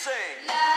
sing.